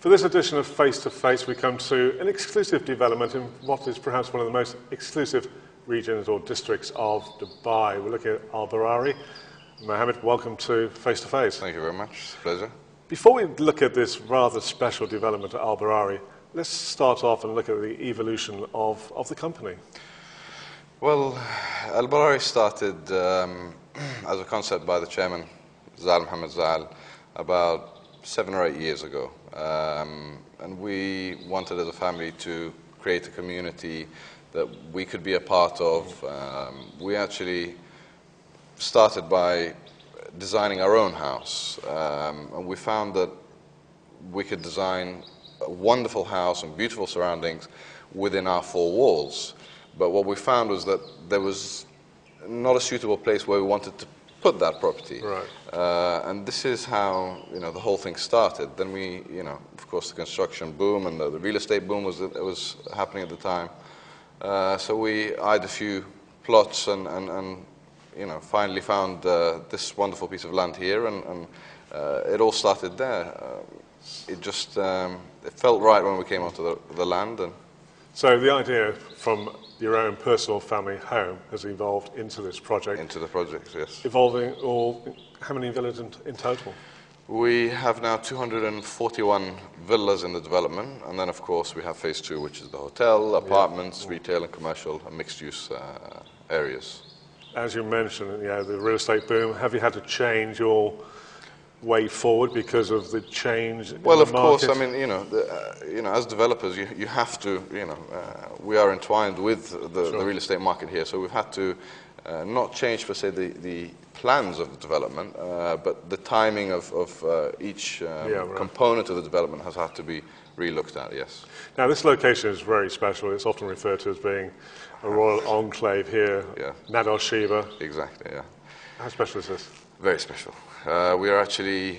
For this edition of Face to Face, we come to an exclusive development in what is perhaps one of the most exclusive regions or districts of Dubai. We're looking at Al Barari. Mohammed, welcome to Face to Face. Thank you very much. It's a pleasure. Before we look at this rather special development at Al Barari, let's start off and look at the evolution of, of the company. Well, Al Barari started um, as a concept by the chairman, Zaal Mohammed Zaal, about seven or eight years ago. Um, and we wanted as a family to create a community that we could be a part of. Um, we actually started by designing our own house. Um, and we found that we could design a wonderful house and beautiful surroundings within our four walls. But what we found was that there was not a suitable place where we wanted to put that property. Right. Uh, and this is how you know the whole thing started. Then we, you know, of course, the construction boom and the, the real estate boom was was happening at the time. Uh, so we eyed a few plots and, and, and you know finally found uh, this wonderful piece of land here, and, and uh, it all started there. Uh, it just um, it felt right when we came onto the, the land and. So the idea from your own personal family home has evolved into this project. Into the project, yes. Evolving all, how many villas in, in total? We have now 241 villas in the development, and then of course we have phase two, which is the hotel, apartments, yeah. retail and commercial, and mixed-use uh, areas. As you mentioned, you know, the real estate boom, have you had to change your way forward because of the change? Well, of course. I mean, you know, the, uh, you know, as developers, you, you have to, you know, uh, we are entwined with the, sure. the, real estate market here, so we've had to uh, not change per se the, the plans of the development, uh, but the timing of, of uh, each um, yeah, right. component of the development has had to be relooked at. Yes. Now, this location is very special. It's often referred to as being a royal enclave here. Yeah. Nad Al Sheba. Exactly. Yeah. How special is this? Very special. Uh, we are actually,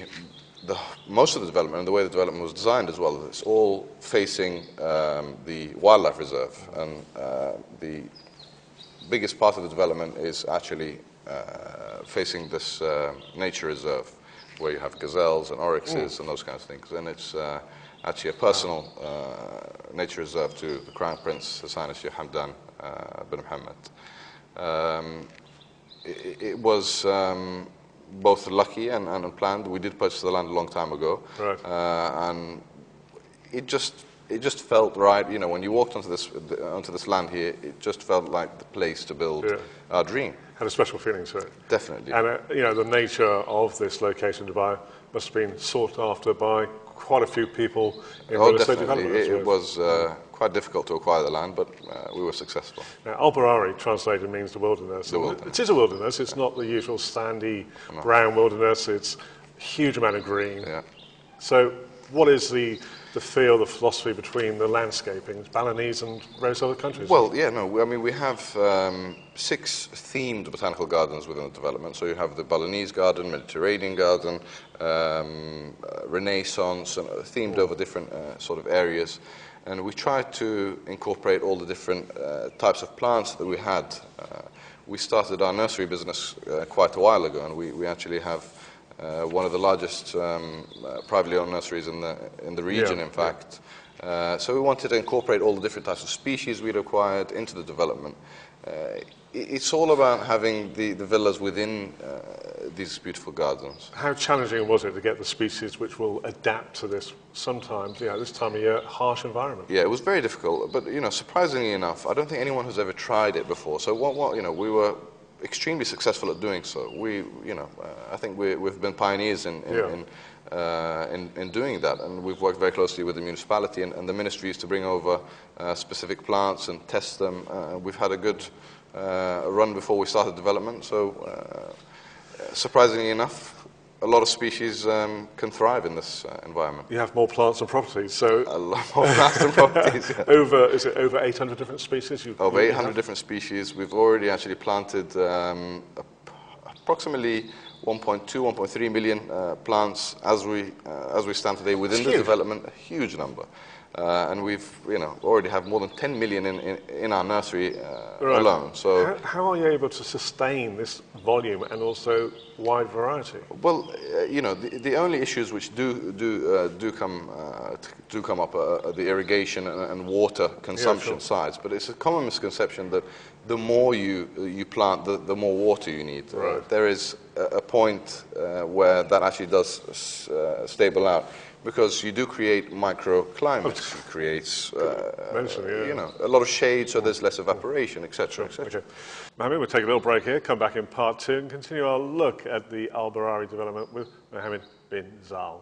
the, most of the development and the way the development was designed as well, it's all facing um, the wildlife reserve. And uh, the biggest part of the development is actually uh, facing this uh, nature reserve where you have gazelles and oryxes mm. and those kinds of things. And it's uh, actually a personal uh, nature reserve to the Crown Prince, Highness Sheikh Hamdan bin Mohammed. Um, it, it, was um, both lucky and, and unplanned. We did purchase the land a long time ago, right. uh, and it just it just felt right. You know, when you walked onto this onto this land here, it just felt like the place to build yeah. our dream. Had a special feeling to it. Definitely. And uh, you know, the nature of this location, Dubai, must have been sought after by quite a few people in oh, real estate development. It, it was uh, quite difficult to acquire the land, but uh, we were successful. Now, Al Barari translated means the wilderness. The wilderness. It is a wilderness. It's not the usual sandy, no. brown wilderness. It's a huge amount of green. Yeah. So, what is the the feel, the philosophy between the landscaping, Balinese and various other countries? Well, yeah, no, I mean, we have um, six themed botanical gardens within the development. So you have the Balinese garden, Mediterranean garden, um, uh, Renaissance, and uh, themed over different uh, sort of areas. And we tried to incorporate all the different uh, types of plants that we had. Uh, we started our nursery business uh, quite a while ago, and we, we actually have uh, one of the largest um, uh, privately owned nurseries in the, in the region, yeah, in fact. Yeah. Uh, so we wanted to incorporate all the different types of species we'd acquired into the development. Uh, it's all about having the, the villas within uh, these beautiful gardens. How challenging was it to get the species which will adapt to this sometimes, you know, this time of year, harsh environment? Yeah, it was very difficult. But, you know, surprisingly enough, I don't think anyone has ever tried it before. So, what, what you know, we were extremely successful at doing so. We, you know, uh, I think we, have been pioneers in, in, yeah. in, uh, in, in, doing that, and we've worked very closely with the municipality and, and the ministries to bring over uh, specific plants and test them. Uh, we've had a good uh, run before we started development, so uh, surprisingly enough, a lot of species um, can thrive in this uh, environment. You have more plants and properties, so a lot more plants and properties. Yeah. over is it over 800 different species? You, over 800 have? different species. We've already actually planted um, approximately 1.2, 1.3 million uh, plants as we uh, as we stand today within the development. A huge number. Uh, and we've, you know, already have more than 10 million in, in, in our nursery uh, right. alone. So, how, how, are you able to sustain this volume and also wide variety? Well, uh, you know, the, the only issues which do do uh, do come uh, do come up, are, the irrigation and, and water consumption sure. sides. But it's a common misconception that the more you, uh, you plant, the, the more water you need. Uh, Right. there is a, a point uh, where that actually does s- uh, stable out because you do create microclimates. you create, uh, yeah. you know, a lot of shade, so there's less evaporation, etc., etc. Okay. Mohammed, we'll take a little break here, come back in part two, and continue our look at the Al Barari development with Mohammed bin Zaal.